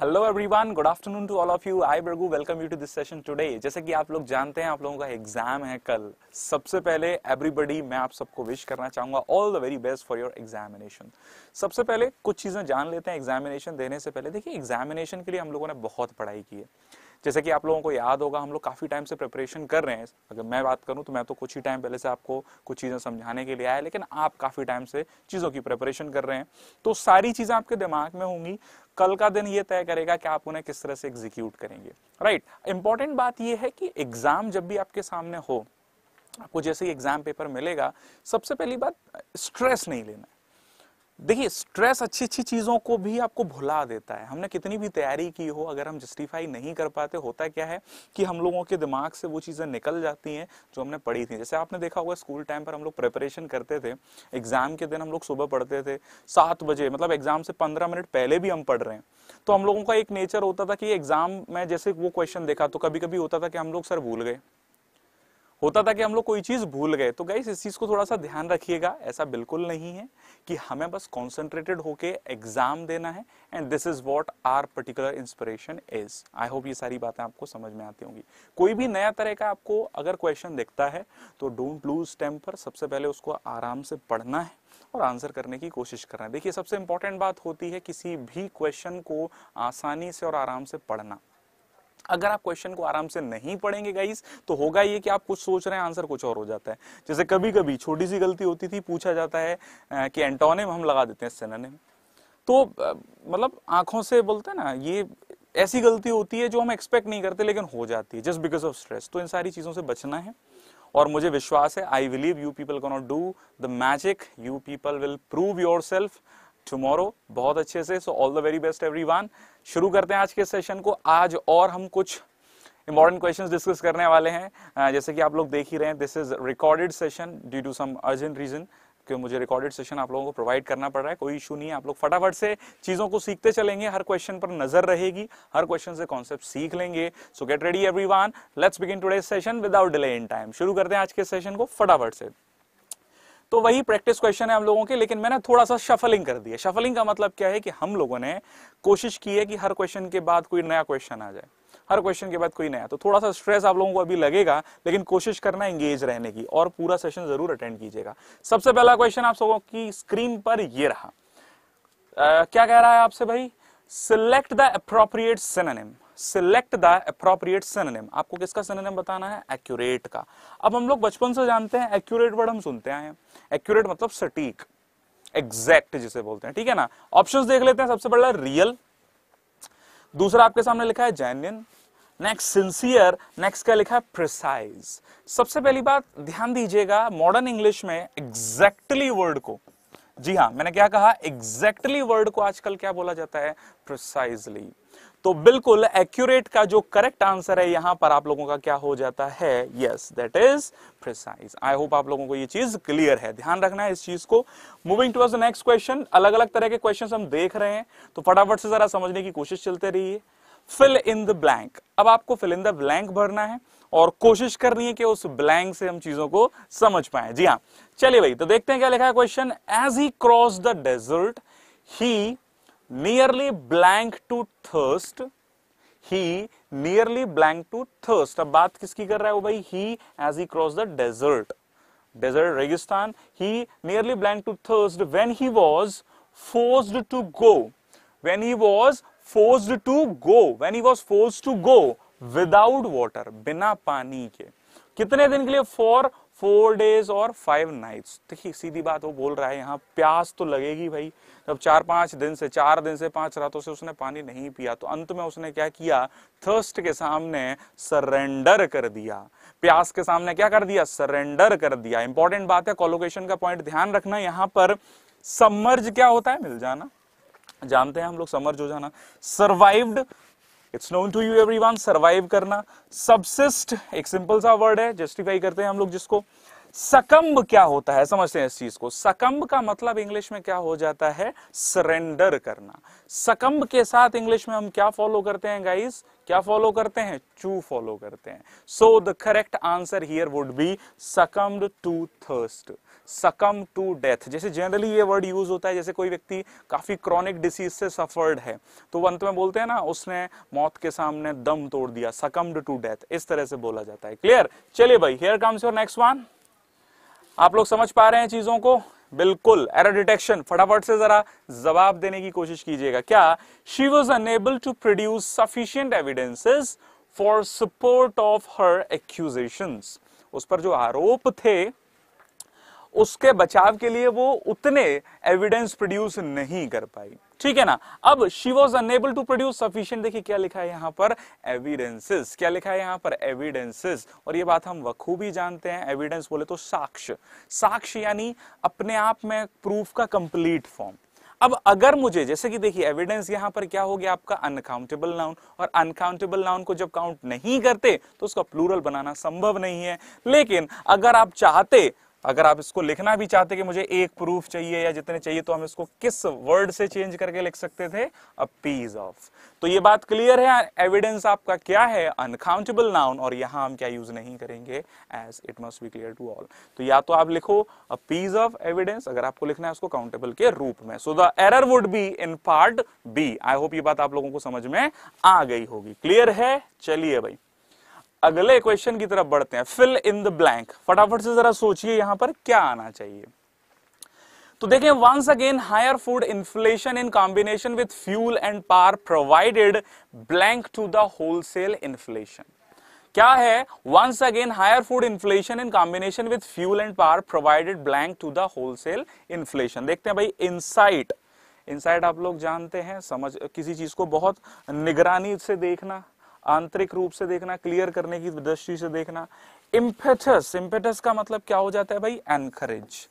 Hello everyone good afternoon to all of you I बर्गू welcome you to this session today जैसे कि आप लोग जानते हैं, आप लोगों का एग्ज़ाम है कल। सबसे पहले एवरीबडी मैं आप सबको विश करना चाहूँगा all the very best for your examination सबसे पहले, कुछ चीज़ें जान लेते हैं एग्जामिनेशन देने से पहले। देखिए एग्जामिनेशन के लिए हम लोगों ने बहुत पढ़ाई की है। जैसे कि आप लोगों को याद होगा, हम लोग काफ़ी टाइम से प्रिपरेशन कर रहे हैं। अगर मैं बात करूँ तो मैं तो कुछ ही टाइम पहले से आपको कुछ चीज़ें समझाने के लिए आया लेकिन आप काफ़ी टाइम से चीज़ों की प्रिपरेशन कर रहे हैं। तो सारी चीज़ें आपके दिमाग में होंगी। कल का दिन ये तय करेगा कि आप उन्हें किस तरह से एग्जीक्यूट करेंगे। राइट. इंपॉर्टेंट बात यह है कि एग्ज़ाम जब भी आपके सामने हो, आपको जैसे ही एग्ज़ाम पेपर मिलेगा, सबसे पहली बात स्ट्रेस नहीं लेना। देखिए स्ट्रेस अच्छी अच्छी चीज़ों को भी आपको भुला देता है। हमने कितनी भी तैयारी की हो, अगर हम जस्टिफाई नहीं कर पाते, होता क्या है कि हम लोगों के दिमाग से वो चीज़ें निकल जाती हैं जो हमने पढ़ी थी। जैसे आपने देखा होगा स्कूल टाइम पर हम लोग प्रिपरेशन करते थे। एग्ज़ाम के दिन हम लोग सुबह पढ़ते थे। सात बजे मतलब एग्ज़ाम से पंद्रह मिनट पहले भी हम पढ़ रहे हैं। तो हम लोगों का एक नेचर होता था कि एग्ज़ाम में जैसे वो क्वेश्चन देखा तो कभी कभी होता था कि हम लोग सर भूल गए। होता था कि हम लोग कोई चीज़ भूल गए। तो गाइस इस चीज़ को थोड़ा सा ध्यान रखिएगा। ऐसा बिल्कुल नहीं है कि हमें बस कॉन्सेंट्रेटेड होके एग्ज़ाम देना है। And this is what our particular inspiration is I hope ये सारी बातें आपको समझ में आती होंगी। कोई भी नया तरह का आपको अगर क्वेश्चन दिखता है तो डोंट लूज टेम्पर सबसे पहले उसको आराम से पढ़ना है और आंसर करने की कोशिश करना है। देखिए, सबसे इंपॉर्टेंट बात होती है किसी भी क्वेश्चन को आसानी से और आराम से पढ़ना। अगर आप क्वेश्चन को आराम से नहीं पढ़ेंगे गाइस तो होगा ये कि आप कुछ सोच रहे हैं आंसर कुछ और हो जाता है। जैसे कभी कभी छोटी सी गलती होती थी, पूछा जाता है कि एंटोनिम हम लगा देते हैं सिनोनिम तो मतलब आँखों से बोलते हैं ना, ये ऐसी गलती होती है जो हम एक्सपेक्ट नहीं करते, लेकिन हो जाती है जस्ट बिकॉज़ ऑफ़ स्ट्रेस तो इन सारी चीज़ों से बचना है, और मुझे विश्वास है I believe you people cannot do the magic you people will prove yourself tomorrow बहुत अच्छे से so all the very best everyone शुरू करते हैं आज के सेशन को। आज और हम कुछ इंपॉर्टेंट क्वेश्चंस डिस्कस करने वाले हैं। जैसे कि आप लोग देख ही रहे हैं this is recorded session due to some urgent reason कि मुझे रिकॉर्डेड सेशन आप लोगों को प्रोवाइड करना पड़ रहा है। कोई इशू नहीं है, आप लोग फटाफट से चीज़ों को सीखते चलेंगे। हर क्वेश्चन पर नज़र रहेगी, हर क्वेश्चन से कॉन्सेप्ट सीख लेंगे। So get ready everyone let's begin today session without delay in time शुरू करते हैं आज के सेशन को फटाफट से। तो वही प्रैक्टिस क्वेश्चन है हम लोगों के लेकिन मैंने थोड़ा सा शफलिंग कर दिया शफलिंग का मतलब क्या है कि हम लोगों ने कोशिश की है कि हर क्वेश्चन के बाद कोई नया क्वेश्चन आ जाए। हर क्वेश्चन के बाद कोई नया। तो थोड़ा सा स्ट्रेस आप लोगों को अभी लगेगा लेकिन कोशिश करना एंगेज रहने की और पूरा सेशन ज़रूर अटेंड कीजिएगा। सबसे पहला क्वेश्चन आप सबों की स्क्रीन पर ये रहा। आ, क्या कह रहा है आपसे भाई? Select the appropriate synonym select the appropriate synonym आपको किसका सिनोनिम बताना है? एक्यूरेट का। अब हम लोग बचपन से जानते हैं एक्यूरेट वर्ड हम सुनते आए हैं। एक्यूरेट मतलब सटीक। एग्जैक्ट जिसे बोलते हैं। ठीक है ना? ऑप्शंस देख लेते हैं। सबसे पहला रियल दूसरा आपके सामने लिखा है जेन्यन नेक्स्ट सिंसियर नेक्स्ट क्या लिखा है? प्रिसाइज सबसे पहली बात, ध्यान दीजिएगा मॉडर्न इंग्लिश में एग्जैक्टली exactly वर्ड को जी हाँ मैंने क्या कहा? एग्जैक्टली exactly वर्ड को आजकल क्या बोला जाता है? प्रिसाइजली तो बिल्कुल एक्यूरेट का जो करेक्ट आंसर है, यहाँ पर आप लोगों का क्या हो जाता है? Yes that is precise I hope आप लोगों को ये चीज़ क्लियर है। ध्यान रखना है इस चीज़ को। Moving to the next question अलग अलग तरह के क्वेश्चन हम देख रहे हैं तो फटाफट से जरा समझने की कोशिश चलते रहिए। फिल इन द ब्लैंक अब आपको फिल इन द ब्लैंक भरना है और कोशिश करनी है कि उस ब्लैंक से हम चीज़ों को समझ पाए। जी हाँ चलिए भाई तो देखते हैं क्या लिखा है question as he cross the desert he nearly blank to thirst he nearly blank to thirst अब बात किसकी कर रहा है वो भाई? He as he cross the desert desert रेगिस्तान. He nearly blank to thirst when he was force to go when he was forced to go, when he was forced to go without water, बिना पानी के। कितने दिन के लिए? For four days और five nights देखिए, सीधी बात वो बोल रहा है यहाँ, प्यास तो लगेगी भाई। जब चार, पाँच दिन से, चार दिन से, पाँच रातों से उसने पानी नहीं पिया तो अंत में उसने क्या किया? थर्स्ट के सामने सरेंडर कर दिया। प्यास के सामने क्या कर दिया? सरेंडर कर दिया। इंपॉर्टेंट बात है कॉलोकेशन का पॉइंट ध्यान रखना। यहाँ पर समर्ज क्या होता है? मिल जाना। जानते हैं हम लोग, समर जो जाना survived it's known to you everyone survive करना सबसिस्ट, एक सिंपल सा वर्ड है जस्टिफाई करते हैं हम लोग जिसको। सकम्ब क्या होता है? समझते हैं इस चीज़ को। सकम्ब का मतलब इंग्लिश में क्या हो जाता है? सरेंडर करना। सकम्ब के साथ इंग्लिश में हम क्या फॉलो करते हैं गाइस क्या फॉलो करते हैं? चू फॉलो करते हैं। So the correct answer here would be succumbed to thirst succumb to death जैसे जनरली ये वर्ड यूज़ होता है, जैसे कोई व्यक्ति काफ़ी क्रॉनिक डिसीज से सफर्ड है तो अंत में बोलते हैं ना, उसने मौत के सामने दम तोड़ दिया सकम्ड टू डेथ इस तरह से बोला जाता है। क्लियर चलिए भाई here comes your next one आप लोग समझ पा रहे हैं चीज़ों को? बिल्कुल एरर डिटेक्शन फटाफट से जरा जवाब देने की कोशिश कीजिएगा। क्या she was unable to produce sufficient evidences for support of her accusation उस पर जो आरोप थे उसके बचाव के लिए वो उतने एविडेंस प्रोड्यूस नहीं कर पाई। ठीक है ना? अब she was unable to produce sufficient देखिए क्या लिखा है यहाँ पर? एविडेंसेस क्या लिखा है यहाँ पर? एविडेंसेस और ये बात हम बखूबी जानते हैं। एविडेंस बोले तो साक्ष्य। साक्ष्य यानी अपने आप में प्रूफ का कंप्लीट फॉर्म अब अगर मुझे, जैसे कि देखिए एविडेंस यहाँ पर क्या हो गया? आपका अनकाउंटेबल नाउन और अनकाउंटेबल नाउन को जब काउंट नहीं करते तो उसका प्लूरल बनाना संभव नहीं है। लेकिन अगर आप चाहते अगर आप इसको लिखना भी चाहते कि मुझे एक प्रूफ चाहिए या जितने चाहिए तो हम इसको किस वर्ड से चेंज करके लिख सकते थे? अ पीस ऑफ़ तो ये बात क्लियर है? एविडेंस आपका क्या है? अनकाउंटेबल नाउन और यहाँ हम क्या यूज़ नहीं करेंगे? As it must be clear to all तो या तो आप लिखो अ पीस ऑफ़ एविडेंस अगर आपको लिखना है, उसको काउंटेबल के रूप में. So the error would be in part B I hope ये बात आप लोगों को समझ में आ गई होगी. क्लियर है? चलिए भाई. अगले क्वेश्चन की तरफ़ बढ़ते हैं। फिल इन द ब्लैंक फटाफट से जरा सोचिए यहाँ पर क्या आना चाहिए। तो देखें once again higher food inflation in combination with fuel and par provided blank to the wholesale inflation क्या है? Once again higher food inflation in combination with fuel and par provided blank to the wholesale inflation देखते हैं भाई insight insight आप लोग जानते हैं, समझ, किसी चीज़ को बहुत निगरानी से देखना। आंतरिक रूप से देखना क्लियर करने की दृष्टि से देखना। इम्पेटस इम्पेटस का मतलब क्या हो जाता है भाई? एनकरेज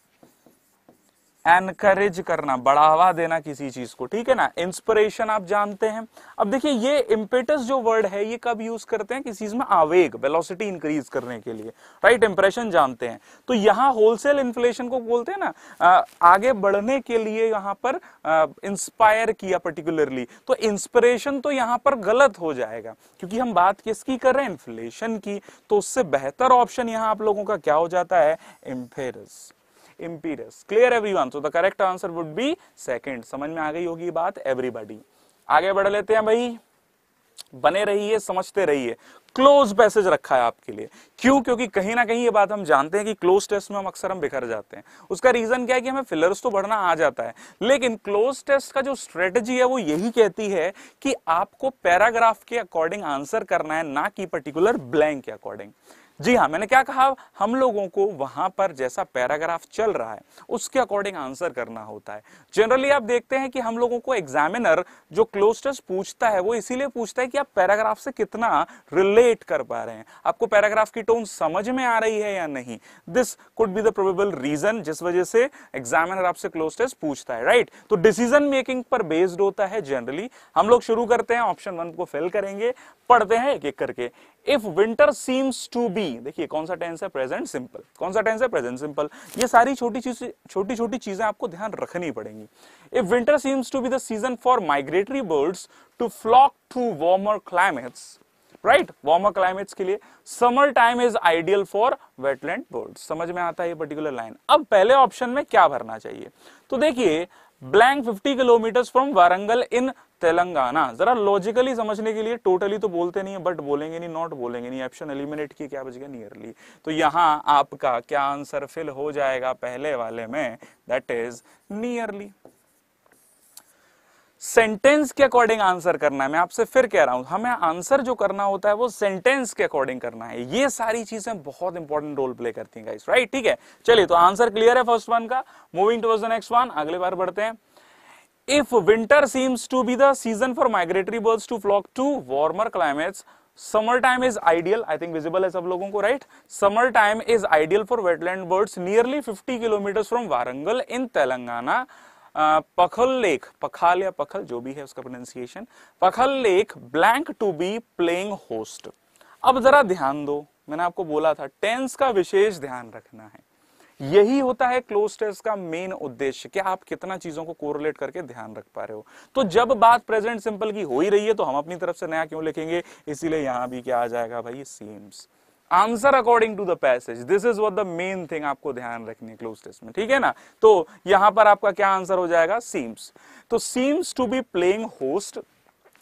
एनकरेज करना, बढ़ावा देना किसी चीज़ को, ठीक है ना? इंस्पिरेशन आप जानते हैं। अब देखिए, ये इम्पेटस जो वर्ड है, ये कब यूज़ करते हैं? किसी चीज़ में आवेग वेलोसिटी इंक्रीज करने के लिए राइट इंप्रेशन जानते हैं। तो यहाँ होलसेल इन्फ्लेशन को बोलते हैं ना आगे बढ़ने के लिए यहाँ पर इंस्पायर किया पर्टिकुलरली तो इंस्पिरेशन तो यहाँ पर गलत हो जाएगा, क्योंकि हम बात किसकी कर रहे हैं? इन्फ्लेशन की। तो उससे बेहतर ऑप्शन यहाँ आप लोगों का क्या हो जाता है? इम्पेरस impedance. Clear, everyone? So, the correct answer would be second. समझ में आ गई होगी बात? Everybody. आगे बढ़ लेते हैं भाई। बने रहिए, समझते रहिए। क्लोज पैसेज रखा है आपके लिए। क्यों? क्योंकि कहीं ना कहीं ये बात हम जानते हैं कि क्लोज टेस्ट में हम अक्सर हम बिखर जाते हैं। उसका रीजन क्या है कि हमें फिलर्स तो बढ़ना आ जाता है। लेकिन क्लोज टेस्ट का जो स्ट्रेटजी है, वो यही कहती है कि आपको पैराग्राफ के अकॉर्डिंग आंसर करना है, ना कि पर्टिकुलर ब्लैंक के अकॉर्डिंग जी हाँ मैंने क्या कहा? हम लोगों को वहाँ पर जैसा पैराग्राफ चल रहा है, उसके अकॉर्डिंग आंसर करना होता है। जनरली आप देखते हैं कि हम लोगों को एग्जामिनर जो क्लोज टेस्ट पूछता है, वो इसीलिए पूछता है कि आप पैराग्राफ से कितना रिलेट कर पा रहे हैं। आपको पैराग्राफ की टोन समझ में आ रही है या नहीं? This could be the probable reason जिस वजह से एग्जामिनर आपसे क्लोज टेस्ट पूछता है राइट right? तो डिसीज़न मेकिंग पर बेस्ड होता है जनरली हम लोग शुरू करते हैं ऑप्शन वन को फिल करेंगे, पढ़ते हैं एक एक करके। If winter seems to be देखिए, कौन सा टेंस है? प्रेजेंट सिंपल कौन सा टेंस है? प्रेजेंट सिंपल ये सारी छोटी चीज़, छोटी छोटी चीज़ें आपको ध्यान रखनी पड़ेंगी। If winter seems to be the season for migratory birds to flock to warmer climates right warmer climates के लिए summer time is ideal for wetland birds समझ में आता है ये पर्टिकुलर लाइन अब पहले ऑप्शन में क्या भरना चाहिए? तो देखिए blank 50 kilometre from Warangal in Telangana. जरा लॉजिकली समझने के लिए टोटली तो बोलते नहीं है बट बोलेंगे नहीं नॉट बोलेंगे नहीं। ऑप्शन एलिमिनेट की क्या बच गया? नियरली तो यहाँ आपका क्या आंसर फिल हो जाएगा पहले वाले में? दैट इज़ नियरली सेंटेंस के अकॉर्डिंग आंसर करना है। मैं आपसे फिर कह रहा हूँ, हमें आंसर जो करना होता है, वो सेंटेंस के अकॉर्डिंग करना है। ये सारी चीज़ें बहुत इंपॉर्टेंट रोल प्ले करती हैं गाइस राइट ठीक है? चलिए तो आंसर क्लियर है फ़र्स्ट वन का। Moving towards the next one अगले बार बढ़ते हैं। If winter seems to be the season for migratory birds to flock to warmer climates summer time is ideal I think visible है सब लोगों को right summer time is ideal for wetland birds nearly 50 kilometre from Warangal in Telangana Pakhal lake Pakhal या पखल जो भी है उसका pronunciation Pakhal lake blank to be playing host अब जरा ध्यान दो, मैंने आपको बोला था टेंस का विशेष ध्यान रखना है। यही होता है क्लोज टेस्ट का मेन उद्देश्य कि आप कितना चीज़ों को कोरिलेट करके ध्यान रख पा रहे हो। तो जब बात प्रेजेंट सिंपल की हो ही रही है तो हम अपनी तरफ़ से नया क्यों लिखेंगे? इसीलिए यहाँ भी क्या आ जाएगा भाई? Seems answer according to the passage this is what the main thing आपको ध्यान रखनी है क्लोज टेस्ट में, ठीक है ना? तो यहाँ पर आपका क्या आंसर हो जाएगा? सीम्स तो seems to be playing host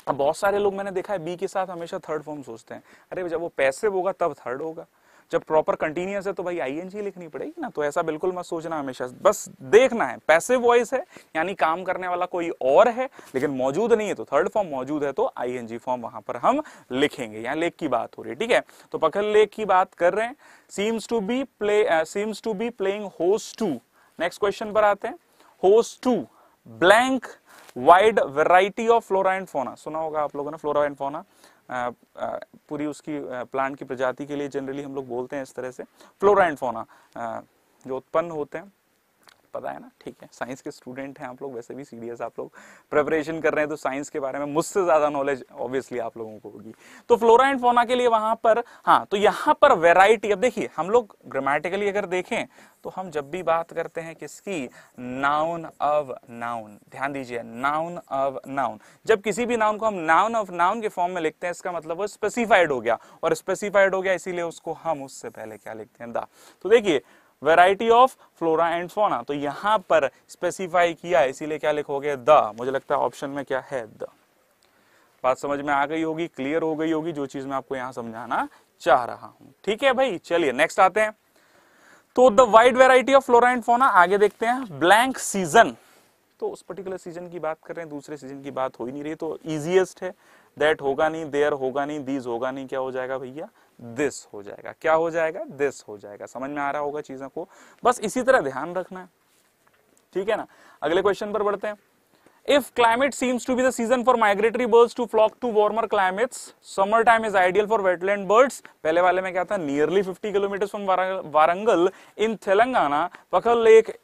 बहुत सारे लोग मैंने देखा है बी के साथ हमेशा थर्ड फॉर्म सोचते हैं। अरे जब वो पैसे होगा, तब थर्ड होगा। जब प्रॉपर कंटिन्यूस है तो भाई आईएनजी लिखनी पड़ेगी ना तो ऐसा बिल्कुल मत सोचना हमेशा। बस देखना है पैसिव वॉइस है, यानी काम करने वाला कोई और है, लेकिन मौजूद नहीं है तो थर्ड फॉर्म मौजूद है तो आईएनजी फॉर्म वहाँ पर हम लिखेंगे, यहाँ लेख की बात हो रही है, ठीक है? तो पकड़ लेख की बात कर रहे हैं। Seems to be play seems to be playing host to next question पर आते हैं। Host to blank wide variety of flora and fauna सुना होगा आप लोगों ने फ्लोरा एंड फोना पूरी उसकी प्लांट की प्रजाति के लिए जनरली हम लोग बोलते हैं इस तरह से। फ्लोरा एंड फोना जो उत्पन्न होते हैं पता है ना? ठीक है साइंस के स्टूडेंट हैं आप लोग, वैसे भी सीरियस आप लोग। प्रिपरेशन कर रहे हैं तो साइंस के बारे में मुझसे ज़्यादा नॉलेज ऑब्वियसली आप लोगों को होगी। तो फ्लोरा एंड फोना के लिए वहाँ पर हाँ तो यहाँ पर वेराइटी अब देखिए, हम लोग ग्रामेटिकली अगर देखें तो हम जब भी बात करते हैं किसकी? नाउन ऑफ़ नाउन ध्यान दीजिए नाउन ऑफ़ नाउन जब किसी भी नाउन को हम नाउन ऑफ़ नाउन के फॉर्म में लिखते हैं, इसका मतलब वो स्पेसिफाइड हो गया। और स्पेसिफाइड हो गया, इसीलिए उसको हम उससे पहले क्या लिखते हैं? दा। तो देखिए वेराइटी ऑफ़ फ्लोरा एंड फोना। तो यहाँ पर स्पेसिफाई किया, इसीलिए क्या लिखोगे? द। मुझे लगता है ऑप्शन में क्या है? द। बात समझ में आ गई होगी, क्लियर हो गई होगी, जो चीज़ मैं आपको यहाँ समझाना चाह रहा हूँ। ठीक है भाई? चलिए नेक्स्ट आते हैं। तो the wide variety of flora and fauna, आगे देखते हैं। Blank season. तो उस पर्टिकुलर सीज़न की बात कर रहे हैं, दूसरे सीज़न की बात हो ही नहीं रही तो इजिएस्ट है। दैट होगा नहीं देयर होगा नहीं दीज होगा नहीं, क्या हो जाएगा भैया? दिस हो जाएगा। क्या हो जाएगा? दिस हो जाएगा। समझ में आ रहा होगा चीज़ों को? बस इसी तरह ध्यान रखना है। ठीक है ना? अगले क्वेश्चन पर बढ़ते हैं। If climate seems to be the for migratory birds to flock to warmer climates summer time is ideal for wetland birds पहले वाले में क्या था? Nearly 50 kilometre from Warangal in Telangana Pakhal lake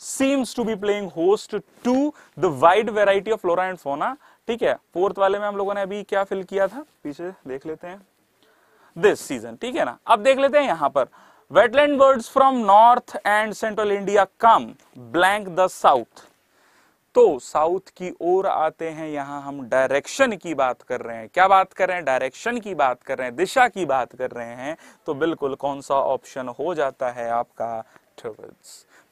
seems to be playing host to the wide variety of flora and fauna ठीक है? Fourth वाले में हम लोगों ने अभी क्या फिल किया था? पीछे देख लेते हैं। दिस सीज़न ठीक है ना? अब देख लेते हैं यहाँ पर। Wetland birds from north and central India come blank the south तो साउथ की ओर आते हैं, यहाँ हम डायरेक्शन की बात कर रहे हैं। क्या बात कर रहे हैं? डायरेक्शन की बात कर रहे हैं, दिशा की बात कर रहे हैं। तो बिल्कुल कौन सा ऑप्शन हो जाता है आपका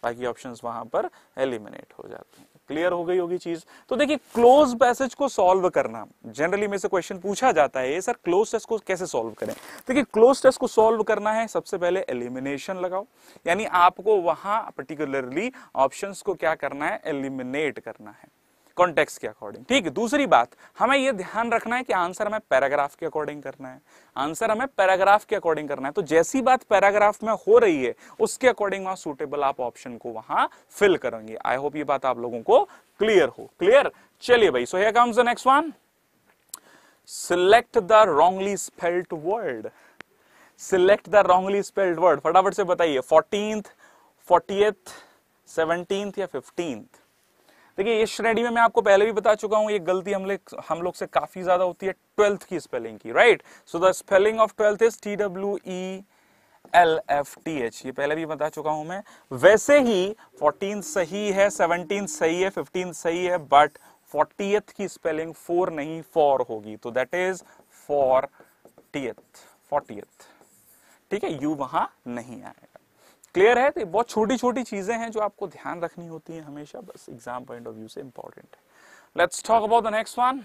बाकी ऑप्शंस वहाँ पर एलिमिनेट हो जाते हैं। क्लियर हो गई होगी चीज़। तो देखिए क्लोज पैसेज को सॉल्व करना। जनरली में से क्वेश्चन पूछा जाता है, सर क्लोज टेस्ट को कैसे सॉल्व करें? देखिए क्लोज टेस्ट को सॉल्व करना है, सबसे पहले एलिमिनेशन लगाओ। यानी आपको वहाँ पर्टिकुलरली ऑप्शंस को क्या करना है? एलिमिनेट करना है। कॉन्टेक्स्ट के अकॉर्डिंग ठीक है, दूसरी बात, हमें यह ध्यान रखना है कि आंसर हमें पैराग्राफ के अकॉर्डिंग करना है। आंसर हमें पैराग्राफ के अकॉर्डिंग करना है। तो जैसी बात पैराग्राफ में हो रही है, उसके अकॉर्डिंग वहाँ सुटेबल आप ऑप्शन को वहाँ फिल करेंगे। आई होप ये बात आप लोगों को क्लियर हो। क्लियर चलिए भाई so here comes the next one select the wrongly spelled word select the wrongly spelled word फटाफट से बताइए फोर्टींथ फोर्टीएथ सेवनटींथ या फिफ्टींथ देखिए इस श्रेणी में मैं आपको पहले भी बता चुका हूँ, ये गलती हम लोग हम लोग से काफ़ी ज़्यादा होती है ट्वेल्थ की स्पेलिंग की right so the spelling of twelfth is T W E L F T H ये पहले भी बता चुका हूँ मैं। वैसे ही फोर्टीन सही है सेवनटीन सही है फिफ्टीन सही है बट फोर्टीएथ की स्पेलिंग फोर नहीं फॉर होगी। तो that is fortieth fortieth ठीक है यू वहाँ नहीं आएगा। क्लियर है तो बहुत छोटी छोटी चीज़ें हैं जो आपको ध्यान रखनी होती है हमेशा, बस एग्ज़ाम पॉइंट ऑफ़ व्यू से इंपॉर्टेंट है। Let's talk about the next one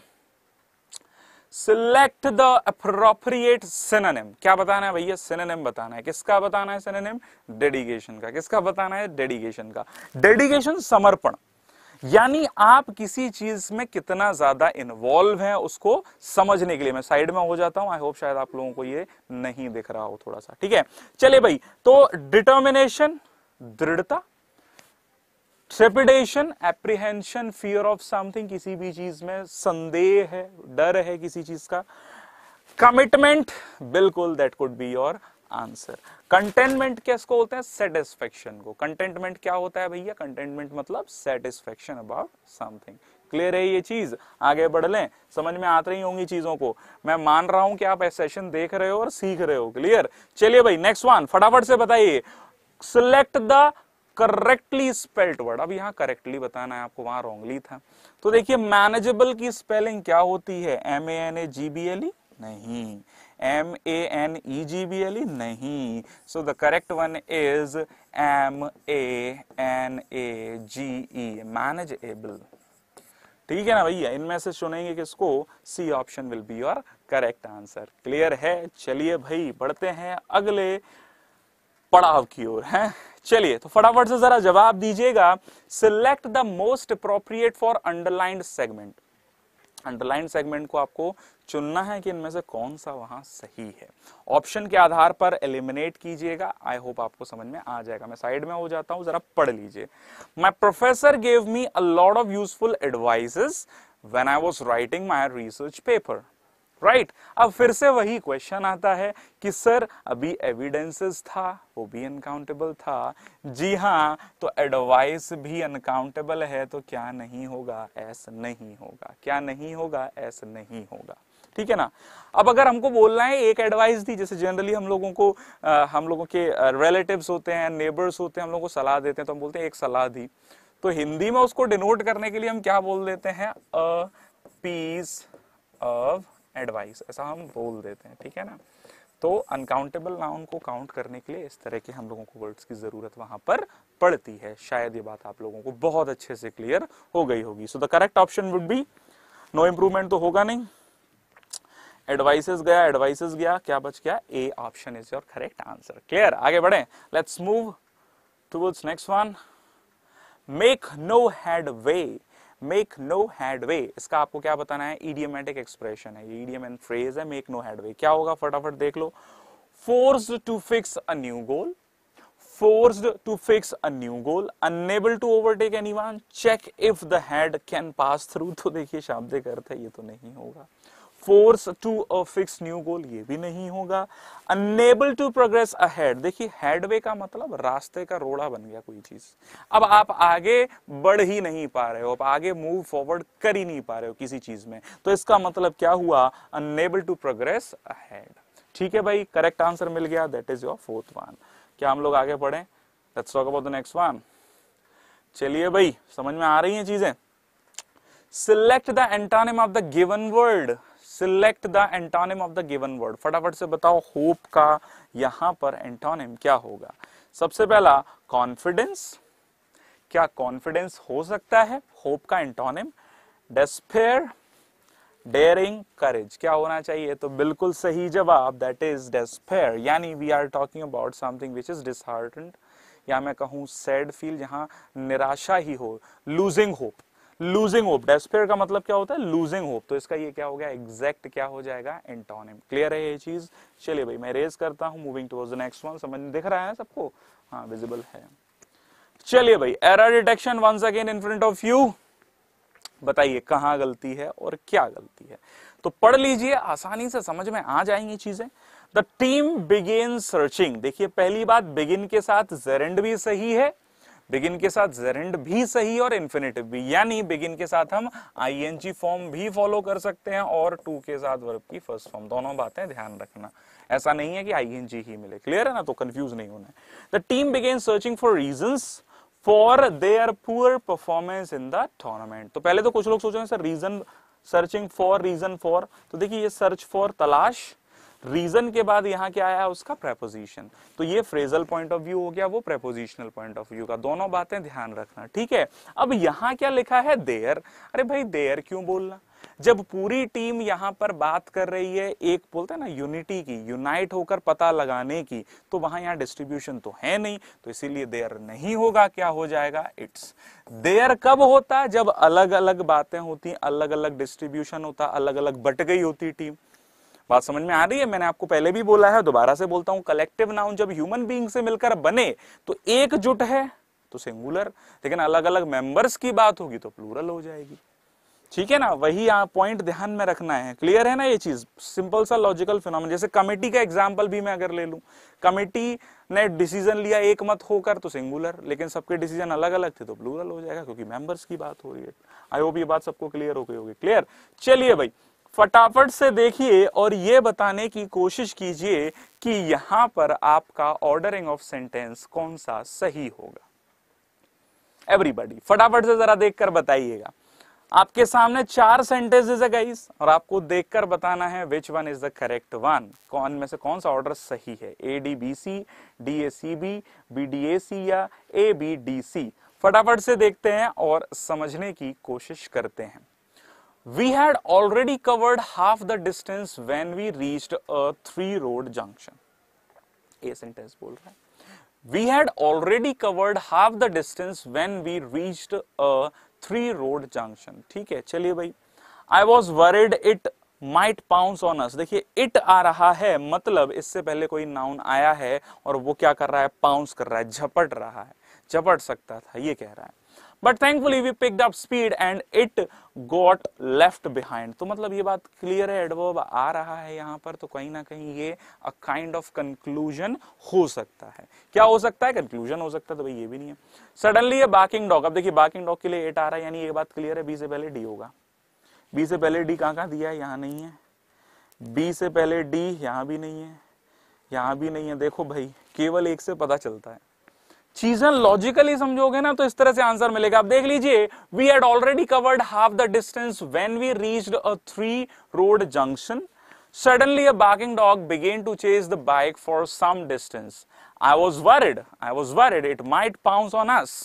select the appropriate synonym क्या बताना है भैया? सिनोनिम बताना है। किसका बताना है सिनोनिम डेडिकेशन का। किसका बताना है? डेडिकेशन का। डेडिकेशन समर्पण। यानी आप किसी चीज़ में कितना ज़्यादा इन्वॉल्व है उसको समझने के लिए। मैं साइड में हो जाता हूँ आई होप शायद आप लोगों को ये नहीं दिख रहा हो थोड़ा सा ठीक है? चलिए भाई तो डिटर्मिनेशन दृढ़ता trepidation apprehension fear of something किसी भी चीज़ में संदेह है, डर है किसी चीज़ का कमिटमेंट बिल्कुल that could be your answer. Contentment किसको बोलते हैं? सेटिस्फेक्शन को। कंटेनमेंट क्या होता है भैया? कंटेनमेंट मतलब सेटिस्फेक्शन अबाउट समथिंग क्लियर है ये चीज़? आगे बढ़ लें। समझ में आती रही होंगी चीज़ों को। मैं मान रहा हूँ कि आप सेशन देख रहे हो और सीख रहे हो। क्लियर चलिए भाई नेक्स्ट वन फटाफट से बताइए। Select the correctly spelled word अब यहाँ करेक्टली बताना है आपको, वहाँ रॉन्गली था। तो देखिए मैनेजेबल की स्पेलिंग क्या होती है? M A N A G B L E नहीं। M A N E G B L E नहीं। So the correct one is M N A G E manageable ठीक है ना भैया? इनमें से चुनेंगे किसको? C option will be your correct answer clear है? चलिए भाई, बढ़ते हैं अगले पड़ाव की ओर, है? चलिए तो फटाफट से जरा जवाब दीजिएगा। Select the most appropriate for underlined segment underline segment को आपको चुनना है कि इनमें से कौन सा वहाँ सही है। ऑप्शन के आधार पर एलिमिनेट कीजिएगा। आई होप आपको समझ में आ जाएगा। मैं साइड में हो जाता हूँ, जरा पढ़ लीजिए। My professor gave me a lord of useful advices when I was writing my research paper right right? अब फिर से वही क्वेश्चन आता है कि सर अभी एविडेंसेस था वो भी अनकाउंटेबल था। जी हाँ तो एडवाइस भी अनकाउंटेबल है तो क्या नहीं होगा? ऐसा नहीं होगा। क्या नहीं होगा? ऐसा नहीं होगा। ठीक है ना? अब अगर हमको बोलना है एक एडवाइस दी जैसे जनरली हम लोगों को आ, हम लोगों के रिलेटिव्स होते हैं नेबर्स होते हैं हम लोगों को सलाह देते हैं तो हम बोलते हैं एक सलाह दी। तो हिंदी में उसको डिनोट करने के लिए हम क्या बोल देते हैं? अ पीस ऑफ़ एडवाइस, ऐसा हम बोल देते हैं, ठीक है ना? तो अनकाउंटेबल नाउन को काउंट करने के लिए इस तरह के हम लोगों को वर्ड्स की ज़रूरत वहाँ पर पड़ती है। शायद ये बात आप लोगों को बहुत अच्छे से क्लियर हो गई होगी। So the correct option would be no improvement तो होगा नहीं। एडवाइसेस गया एडवाइसेस गया, क्या बच गया? A option is your correct answer clear आगे बढ़े। Let's move towards next one make no head way make no headway इसका आपको क्या बताना है? इडियमेटिक एक्सप्रेशन है। ये इडियम एंड फ्रेज है मेक नो हैडवे क्या होगा? फटाफट देख लो। Force to fix a new goal forced to fix a new goal. Unable to overtake anyone. Check if the head can pass through. तो देखिए, शाब्दिक अर्थ है, ये तो नहीं होगा। Force to a fix new goal ये भी नहीं होगा। अनेबल टू प्रोग्रेस अहेड देखिए हेडवे का मतलब रास्ते का रोड़ा बन गया कोई चीज़। अब आप आगे बढ़ ही नहीं पा रहे हो, आप आगे मूव फॉरवर्ड कर ही नहीं पा रहे हो किसी चीज़ में। तो इसका मतलब क्या हुआ? अनेबल टू प्रोग्रेस अहेड ठीक है भाई करेक्ट आंसर मिल गया। That is your fourth one क्या हम लोग आगे बढ़े? Let's talk about the next one चलिए भाई, समझ में आ रही हैं चीज़ें? Select the antonym of the given word select the antonym of the given word फटाफट से बताओ होप का यहाँ पर एंटोनिम क्या होगा? सबसे पहला कॉन्फिडेंस क्या कॉन्फिडेंस हो सकता है? होप का एंटोनिम डेस्पेयर डेयरिंग करेज क्या होना चाहिए? तो बिल्कुल सही जवाब दैट इज़ डेस्पेयर यानी we are talking about something which is disheartened या मैं कहूँ सैड फील जहाँ निराशा ही हो losing hope losing hope despair का मतलब क्या होता है? लूजिंग होप तो इसका ये क्या हो गया? एग्जैक्ट क्या हो जाएगा? एंटोनिम क्लियर है ये चीज़? चलिए भाई, मैं रेज करता हूँ moving towards the next one समझ दिख रहा है सबको? हाँ विजिबल है। चलिए भाई error detection once again in front of you बताइए, कहाँ गलती है और क्या गलती है? तो पढ़ लीजिए, आसानी से समझ में आ जाएँगी चीज़ें। द टीम बिगेन सर्चिंग देखिए, पहली बात बिगिन के साथ जेरेंड भी सही है। बिगिन के साथ जेरेंड भी सही और इन्फिनेटिव भी, यानी बिगिन के साथ हम आईएनजी फॉर्म भी फॉलो कर सकते हैं और टू के साथ वर्ब की फ़र्स्ट फॉर्म, दोनों बातें ध्यान रखना। ऐसा नहीं है कि आईएनजी ही मिले। क्लियर है ना? तो कंफ्यूज नहीं होना है। The team began searching for reasons for their poor performance in the tournament तो पहले तो कुछ लोग सोच रहे हैं, sir reason searching for reason for तो देखिए, ये सर्च फॉर तलाश रीजन के बाद यहाँ क्या आया उसका प्रेपोजिशन तो ये फ्रेजल पॉइंट ऑफ़ व्यू हो गया, वो प्रेपोजिशनल पॉइंट ऑफ़ व्यू का। दोनों बातें ध्यान रखना, ठीक है? अब यहाँ क्या लिखा है? देयर अरे भाई देयर क्यों बोलना? जब पूरी टीम यहाँ पर बात कर रही है, एक बोलते हैं ना यूनिटी की यूनाइट होकर पता लगाने की तो वहाँ यहाँ डिस्ट्रीब्यूशन तो है नहीं तो इसीलिए देयर नहीं होगा, क्या हो जाएगा? इट्स देयर कब होता? जब अलग अलग बातें होती अलग अलग डिस्ट्रीब्यूशन होता अलग अलग बट गई होती टीम बात समझ में आ रही है? मैंने आपको पहले भी बोला है, दोबारा से बोलता हूँ कलेक्टिव नाउन जब ह्यूमन बींग से मिलकर बने तो एकजुट है तो सिंगुलर लेकिन अलग अलग मेंबर्स की बात होगी तो प्लूरल हो जाएगी। ठीक है ना? वही पॉइंट ध्यान में रखना है। क्लियर है ना ये चीज़? सिंपल सा लॉजिकल फिनोमिन जैसे कमेटी का एग्जांपल भी मैं अगर ले लूँ। कमेटी ने डिसीज़न लिया एक मत होकर तो सिंगुलर लेकिन सबके डिसीज़न अलग अलग थे तो प्लूरल हो जाएगा, क्योंकि मेंबर्स की बात हो रही है। आई होप ये बात सबको क्लियर हो गई होगी। क्लियर चलिए भाई फटाफट से देखिए और ये बताने की कोशिश कीजिए कि यहाँ पर आपका ऑर्डरिंग ऑफ़ सेंटेंस कौन सा सही होगा। एवरीबडी फटाफट से जरा देखकर बताइएगा। आपके सामने चार सेंटेंसेस है गाइस और आपको देखकर बताना है which one is the correct one कौन में से कौन सा ऑर्डर सही है? A D B C D A C B B D A C या ए बी डी सी फटाफट से देखते हैं और समझने की कोशिश करते हैं। Had already covered half the distance when we reached a three road junction a sentence बोल रहा है we had already covered half the distance when we reached a road junction ठीक है, चलिए भाई। I was worried it might pounce on us देखिए it आ रहा है मतलब इससे पहले कोई नाउन आया है और वो क्या कर रहा है? पाउंस कर रहा है, झपट रहा है। झपट सकता था, ये कह रहा है। But thankfully we picked up speed and it got left behind तो मतलब ये बात क्लियर है एडवर्ब आ रहा है यहाँ पर तो कहीं ना कहीं ये अ काइंड ऑफ़ कंक्लूजन हो सकता है। क्या हो सकता है? कंक्लूजन हो सकता है तो भाई ये भी नहीं है। सडनली ये बाकिंग डॉग अब देखिए बाकिंग डॉग के लिए एट आ रहा है, यानी ये बात क्लियर है बी से पहले डी होगा। बी से पहले डी कहाँ कहाँ दिया है? यहाँ नहीं है। बी से पहले डी यहाँ भी नहीं है, यहाँ भी नहीं है। देखो भाई, केवल एक से पता चलता है। चीज़ें लॉजिकली समझोगे ना तो इस तरह से आंसर मिलेगा। आप देख लीजिए we had already covered half the distance when we reached a three road junction suddenly, a barking dog began to chase the bike for some distance. I was worried, i was worried it might pounce on us.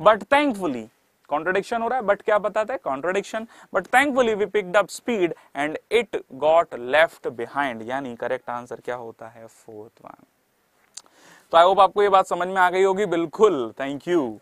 But thankfully contradiction हो रहा है but क्या बताता है? Contradiction but thankfully we picked up speed and it got left behind यानी correct answer क्या होता है? फोर्थ वन तो आई होप आपको ये बात समझ में आ गई होगी। बिल्कुल थैंक यू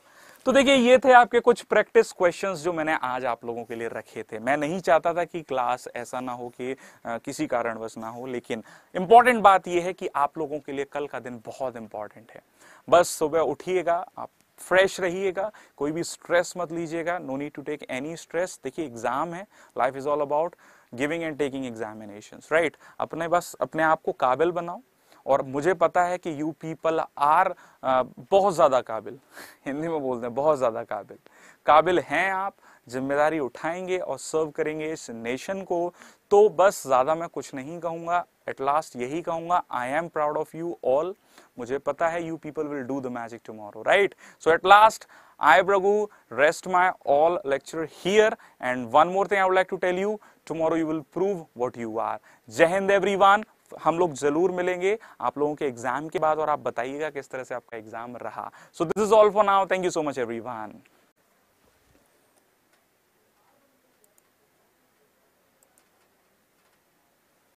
तो देखिए ये थे आपके कुछ प्रैक्टिस क्वेश्चंस जो मैंने आज आप लोगों के लिए रखे थे। मैं नहीं चाहता था कि क्लास ऐसा ना हो कि आ, किसी कारणवश ना हो लेकिन इंपॉर्टेंट बात यह है कि आप लोगों के लिए कल का दिन बहुत इंपॉर्टेंट है। बस सुबह उठिएगा आप फ्रेश रहिएगा कोई भी स्ट्रेस मत लीजिएगा no need to take any stress देखिए एग्ज़ाम है life is all about giving and taking examination right अपने बस अपने आप को काबिल बनाओ और मुझे पता है कि यू पीपल आर बहुत ज़्यादा काबिल। हिंदी में बोलते हैं, बहुत ज़्यादा काबिल। काबिल हैं आप, ज़िम्मेदारी उठाएँगे और सर्व करेंगे इस नेशन को। तो बस ज़्यादा मैं कुछ नहीं कहूँगा एट लास्ट यही कहूँगा I am proud of you all मुझे पता है you people will do the magic tomorrow right so at last I Bragu rest my all lecture here and one more thing I would like to tell you, tomorrow you will prove what you are. Jai Hind everyone. हम लोग ज़रूर मिलेंगे। आप लोगों के exam के बाद और आप बताइएगा किस तरह से आपका एग्ज़ाम रहा। So this is all for now thank you so much everyone